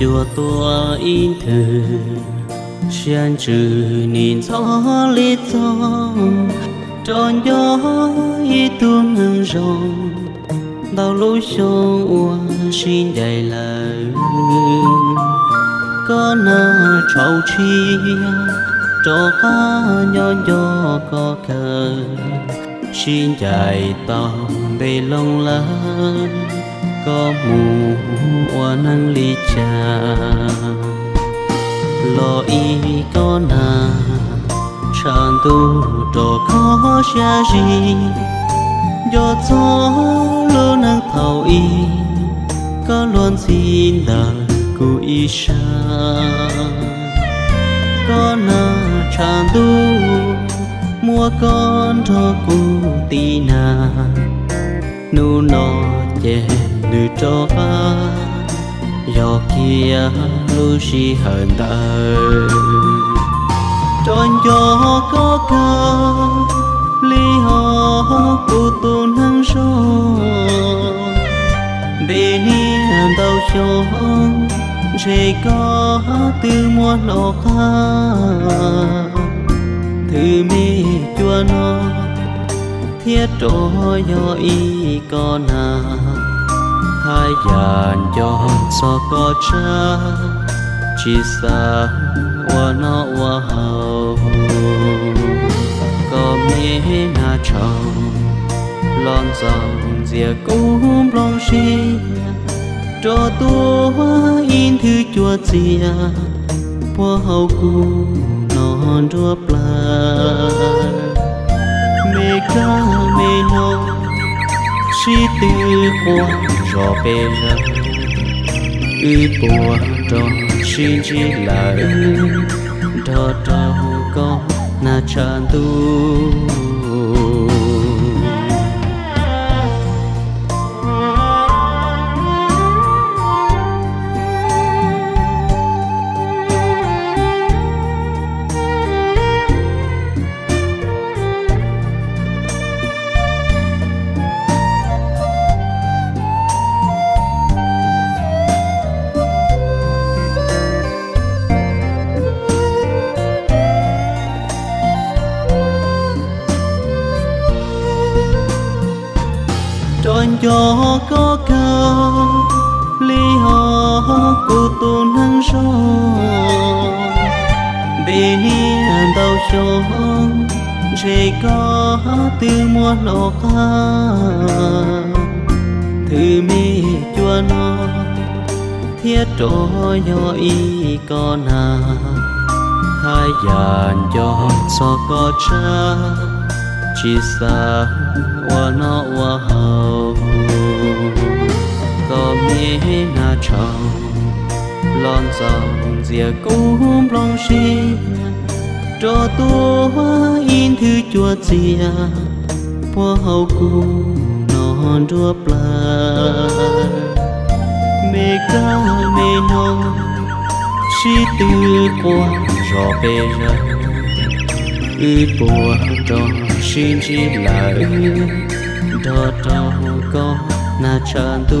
chùa tua in thử xian trừ nhìn gió lít gió tròn gió y tuôn ngừng rong đau lối xô ua xin đầy lời. Có na trâu chi cho cá nhỏ nhỏ có cờ. Xin chạy tàu bề lông lớn có mù hoa năng ly trà. Lo y có na, tràn tu đồ có xa gì do gió lô năng thầu y, có luôn xin đời cụ y sa. Có na tràn tu, mua con cho cụ tì na nu nói chè nữ cho ba do kia lu si hờn đời tròn gió có cơ ly họ cô tu năng số để niềm đau chốn sẽ có từ mua nọ thứ mi chua nó thiết trổ do y con à hai dàn cho so có cha, chỉ xa wa nó wa hầu có mẹ na chồng lon dòng dìa cũng long xì cho tua in thư chùa dìa qua hậu cu non đua bla mê mê nô si tư qua rò bê ra ư bùa trò xin chỉ là ư đò trò con na chan tu. Tròn cho có cao ly họ cô tu năng số để niềm đau cho sẽ có từ mua ca thứ mi chua nó thiết trổ nhỏ y con à hai dàn cho so có cha. Chỉ xa wa nó wa hầu lon dòng dìa cúm long xì cho tua in thư chua dìa qua hậu cu non đua bla mê ca mê non si tư qua rò bê ra ư bùa trò xin chỉ là ư đó trong con na chan tu.